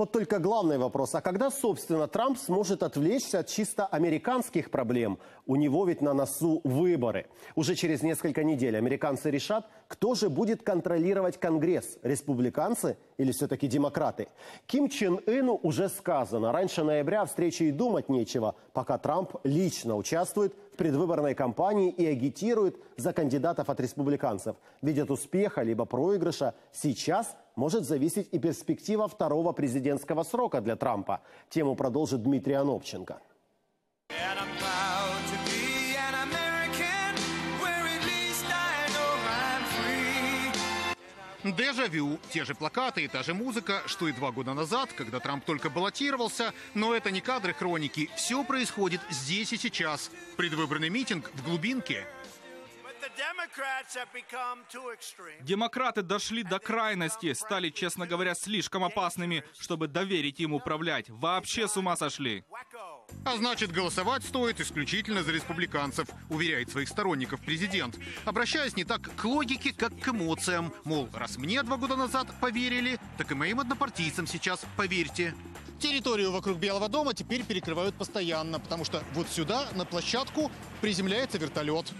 Вот только главный вопрос, а когда, собственно, Трамп сможет отвлечься от чисто американских проблем? У него ведь на носу выборы. Уже через несколько недель американцы решат, кто же будет контролировать Конгресс, республиканцы или все-таки демократы. Ким Чен Ыну уже сказано, раньше ноября встречи и думать нечего, пока Трамп лично участвует в предвыборной кампании и агитирует за кандидатов от республиканцев. Ведь от успеха либо проигрыша сейчас может зависеть и перспектива второго президентского срока для Трампа. Тему продолжит Дмитрий Анопченко. Дежавю, те же плакаты и та же музыка, что и два года назад, когда Трамп только баллотировался, но это не кадры хроники, все происходит здесь и сейчас. Предвыборный митинг в глубинке – Демократы дошли до крайности, стали, честно говоря, слишком опасными, чтобы доверить им управлять. Вообще с ума сошли. А значит, голосовать стоит исключительно за республиканцев, уверяет своих сторонников президент, обращаясь не так к логике, как к эмоциям. Мол, раз мне два года назад поверили, так и моим однопартийцам сейчас поверьте. Территорию вокруг Белого дома теперь перекрывают постоянно, потому что вот сюда, на площадку, приземляется вертолет.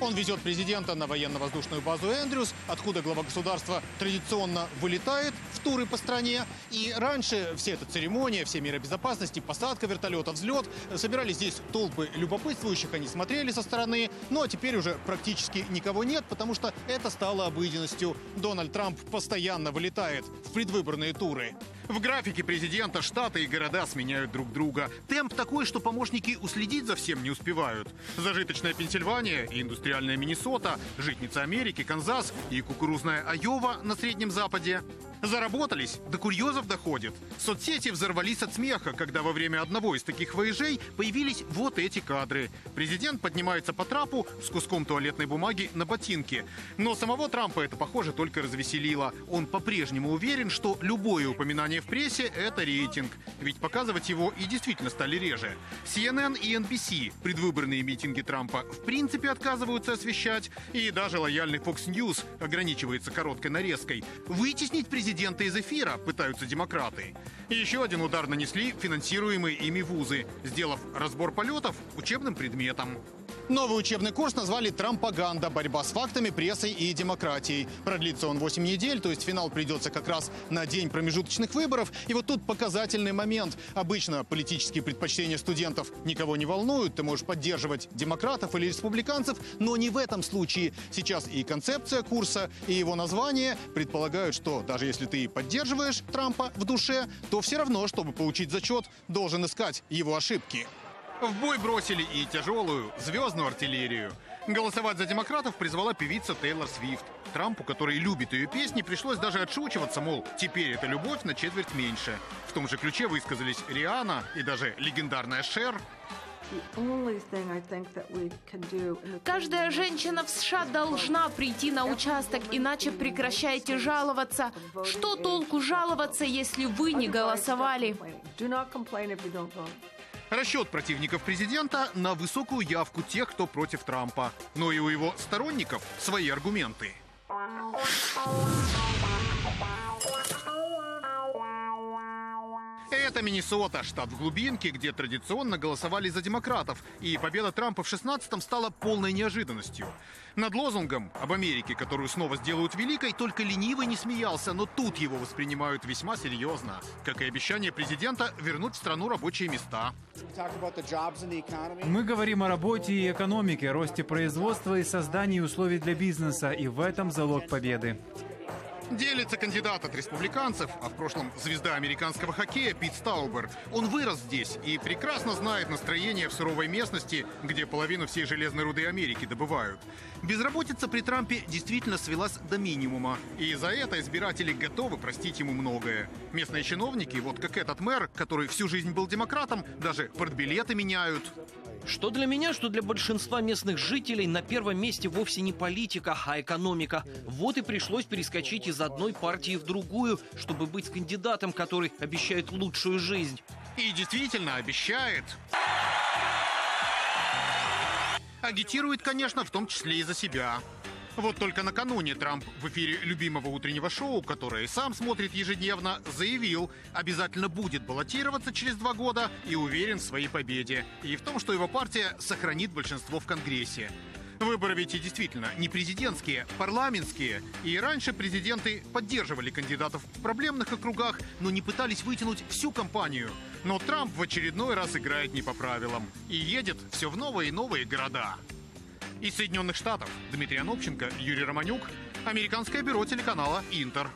Он везет президента на военно-воздушную базу Эндрюс, откуда глава государства традиционно вылетает в туры по стране. И раньше все эта церемония, все меры безопасности, посадка вертолета, взлет, собирали здесь толпы любопытствующих, они смотрели со стороны. Ну а теперь уже практически никого нет, потому что это стало обыденностью. Дональд Трамп постоянно вылетает в предвыборные туры. В графике президента штаты и города сменяют друг друга. Темп такой, что помощники уследить за всем не успевают. Зажиточная Пенсильвания и индустриальная Миннесота, житница Америки, Канзас и кукурузная Айова на Среднем Западе. Заработались, до курьезов доходит. Соцсети взорвались от смеха, когда во время одного из таких воежей появились вот эти кадры. Президент поднимается по трапу с куском туалетной бумаги на ботинке. Но самого Трампа это, похоже, только развеселило. Он по-прежнему уверен, что любое упоминание в прессе – это рейтинг. Ведь показывать его и действительно стали реже. CNN и NBC предвыборные митинги Трампа в принципе отказываются освещать. И даже лояльный Fox News ограничивается короткой нарезкой. Вытеснить президента президента из эфира, пытаются демократы. Еще один удар нанесли финансируемые ими вузы, сделав разбор полетов учебным предметом. Новый учебный курс назвали «Трампаганда. Борьба с фактами, прессой и демократией». Продлится он 8 недель, то есть финал придется как раз на день промежуточных выборов. И вот тут показательный момент. Обычно политические предпочтения студентов никого не волнуют. Ты можешь поддерживать демократов или республиканцев, но не в этом случае. Сейчас и концепция курса, и его название предполагают, что даже если ты поддерживаешь Трампа в душе, то все равно, чтобы получить зачет, должен искать его ошибки. В бой бросили и тяжелую звездную артиллерию. Голосовать за демократов призвала певица Тейлор Свифт. Трампу, который любит ее песни, пришлось даже отшучиваться, мол, теперь эта любовь на четверть меньше. В том же ключе высказались Риана и даже легендарная Шер. Каждая женщина в США должна прийти на участок, иначе прекращайте жаловаться. Что толку жаловаться, если вы не голосовали? Расчет противников президента на высокую явку тех, кто против Трампа. Но и у его сторонников свои аргументы. Это Миннесота, штат в глубинке, где традиционно голосовали за демократов, и победа Трампа в 16-м стала полной неожиданностью. Над лозунгом об Америке, которую снова сделают великой, только ленивый не смеялся, но тут его воспринимают весьма серьезно. Как и обещание президента вернуть в страну рабочие места. Мы говорим о работе и экономике, росте производства и создании условий для бизнеса, и в этом залог победы. Делится кандидат от республиканцев, а в прошлом звезда американского хоккея Пит Стаубер. Он вырос здесь и прекрасно знает настроение в суровой местности, где половину всей железной руды Америки добывают. Безработица при Трампе действительно свелась до минимума, и за это избиратели готовы простить ему многое. Местные чиновники, вот как этот мэр, который всю жизнь был демократом, даже портбилеты меняют. Что для меня, что для большинства местных жителей на первом месте вовсе не политика, а экономика. Вот и пришлось перескочить из одной партии в другую, чтобы быть кандидатом, который обещает лучшую жизнь. И действительно обещает. Агитирует, конечно, в том числе и за себя. Вот только накануне Трамп в эфире любимого утреннего шоу, которое и сам смотрит ежедневно, заявил, обязательно будет баллотироваться через два года и уверен в своей победе. И в том, что его партия сохранит большинство в Конгрессе. Выборы ведь и действительно не президентские, парламентские. И раньше президенты поддерживали кандидатов в проблемных округах, но не пытались вытянуть всю кампанию. Но Трамп в очередной раз играет не по правилам и едет все в новые и новые города. Из Соединенных Штатов Дмитрий Анопченко, Юрий Романюк, Американское бюро телеканала «Интер».